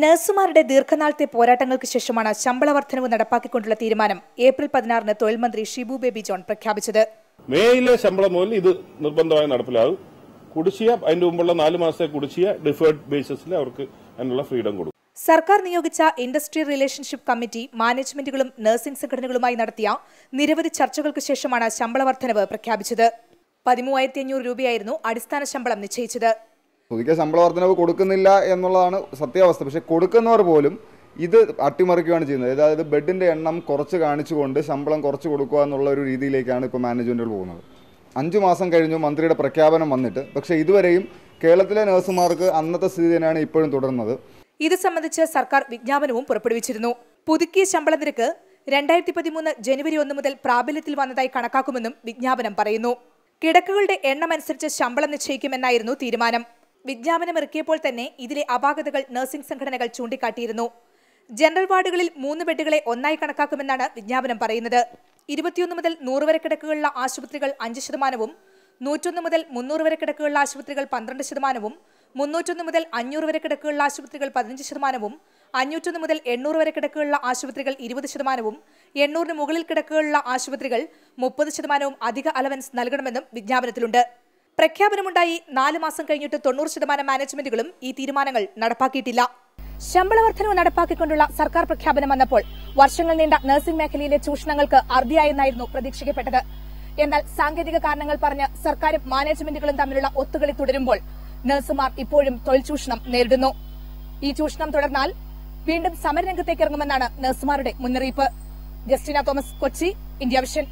നഴ്സുമാരുടെ ദീർഘനാളത്തെ പോരാട്ടങ്ങൾക്ക് ശേഷമാണ് ശമ്പള വർധനവ് നടപ്പാക്കിക്കൊണ്ടുള്ള തീരുമാനം ഏപ്രിൽ പതിനാറിന് തൊഴിൽ മന്ത്രി ഷിബു ബേബി ജോൺ പ്രഖ്യാപിച്ചത്. മേയിലെ ശമ്പളം മുതൽ ഇത് നിർബന്ധമായി നടപ്പിലാകും. കുടിശ്ശിക അതിന്റെ മുമ്പുള്ള നാല് മാസത്തെ കുടിശ്ശിക ഡിഫേർഡ് ബേസിസിൽ അവർക്ക് അതിനുള്ള ഫ്രീഡം കൊടുക്കും. സർക്കാർ നിയോഗിച്ച ഇൻഡസ്ട്രി റിലേഷൻഷിപ്പ് കമ്മിറ്റി മാനേജ്മെന്റുകളും നഴ്സിംഗ് സംഘടനകളുമായി നടത്തിയ നിരവധി ചർച്ചകൾക്ക് ശേഷമാണ് ശമ്പള വർധനവ് പ്രഖ്യാപിച്ചത്. പതിമൂവായിരത്തി അഞ്ഞൂറ് രൂപയായിരുന്നു അടിസ്ഥാന ശമ്പളം നിശ്ചയിച്ചത്. പുതുക്കിയ ശമ്പള വർധനവ് കൊടുക്കുന്നില്ല എന്നുള്ളതാണ് സത്യാവസ്ഥ. പക്ഷേ കൊടുക്കുന്നവർ പോലും ഇത് അട്ടിമറിക്കുകയാണ് ചെയ്യുന്നത്. അതായത് ബെഡിന്റെ എണ്ണം കുറച്ച് കാണിച്ചുകൊണ്ട് ശമ്പളം കുറച്ച് കൊടുക്കുക എന്നുള്ള ഒരു രീതിയിലേക്കാണ് ഇപ്പോൾ മാനേജ്മെന്റുകൾ പോകുന്നത്. അഞ്ചു മാസം കഴിഞ്ഞു മന്ത്രിയുടെ പ്രഖ്യാപനം വന്നിട്ട്. പക്ഷേ ഇതുവരെയും കേരളത്തിലെ നഴ്സുമാർക്ക് അന്നത്തെ സ്ഥിതി തന്നെയാണ് ഇപ്പോഴും തുടരുന്നത് ഇത് സംബന്ധിച്ച് സർക്കാർ വിജ്ഞാപനവും പുറപ്പെടുവിച്ചിരുന്നു. പുതുക്കിയ ശമ്പള നിരക്ക് രണ്ടായിരത്തി പതിമൂന്ന് ജനുവരി ഒന്ന് മുതൽ പ്രാബല്യത്തിൽ വന്നതായി കണക്കാക്കുമെന്നും വിജ്ഞാപനം പറയുന്നു. കിടക്കുകളുടെ എണ്ണമനുസരിച്ച് ശമ്പളം നിശ്ചയിക്കുമെന്നായിരുന്നു തീരുമാനം. വിജ്ഞാപനം ഇറക്കിയപ്പോൾ തന്നെ ഇതിലെ അപാകതകൾ നഴ്സിംഗ് സംഘടനകൾ ചൂണ്ടിക്കാട്ടിയിരുന്നു. ജനറൽ വാർഡുകളിൽ മൂന്ന് ബെഡുകളെ ഒന്നായി കണക്കാക്കുമെന്നാണ് വിജ്ഞാപനം പറയുന്നത്. ഇരുപത്തിയൊന്ന് മുതൽ നൂറ് വരെ കിടക്കുകളുള്ള ആശുപത്രികൾ അഞ്ച് ശതമാനവും നൂറ്റൊന്ന് മുതൽ മുന്നൂറ് വരെ കിടക്കുകളുള്ള ആശുപത്രികൾ പന്ത്രണ്ട് ശതമാനവും മുന്നൂറ്റൊന്ന് മുതൽ അഞ്ഞൂറ് വരെ കിടക്കുകളുള്ള ആശുപത്രികൾ പതിനഞ്ച് ശതമാനവും അഞ്ഞൂറ്റൊന്ന് മുതൽ എണ്ണൂറ് വരെ കിടക്കുകളുള്ള ആശുപത്രികൾ ഇരുപത് ശതമാനവും എണ്ണൂറിന് മുകളിൽ കിടക്കുകളുള്ള ആശുപത്രികൾ മുപ്പത് ശതമാനവും അധിക അലവൻസ് നൽകണമെന്നും വിജ്ഞാപനത്തിലുണ്ട്. പ്രഖ്യാപനമുണ്ടായി. നാല് മാസം കഴിഞ്ഞിട്ട് തൊണ്ണൂറ് ശതമാനം മാനേജ്മെന്റുകളും ഈ തീരുമാനങ്ങൾ നടപ്പാക്കിയിട്ടില്ല. ശമ്പള വർധനവ് നടപ്പാക്കിക്കൊണ്ടുള്ള സർക്കാർ പ്രഖ്യാപനം വന്നപ്പോൾ വർഷങ്ങൾ നീണ്ട നഴ്സിംഗ് മേഖലയിലെ ചൂഷണങ്ങൾക്ക് അറുതിയായെന്നായിരുന്നു പ്രതീക്ഷിക്കപ്പെട്ടത്. എന്നാൽ സാങ്കേതിക കാരണങ്ങൾ പറഞ്ഞ് സർക്കാരും മാനേജ്മെന്റുകളും തമ്മിലുള്ള ഒത്തുകളി തുടരുമ്പോൾ നഴ്സുമാർ ഇപ്പോഴും തൊഴിൽ ചൂഷണം നേരിടുന്നു. ഈ ചൂഷണം തുടർന്നാൽ വീണ്ടും സമരരംഗത്തേക്ക് ഇറങ്ങുമെന്നാണ് നഴ്സുമാരുടെ മുന്നറിയിപ്പ്. Justina Thomas Kochi India vision.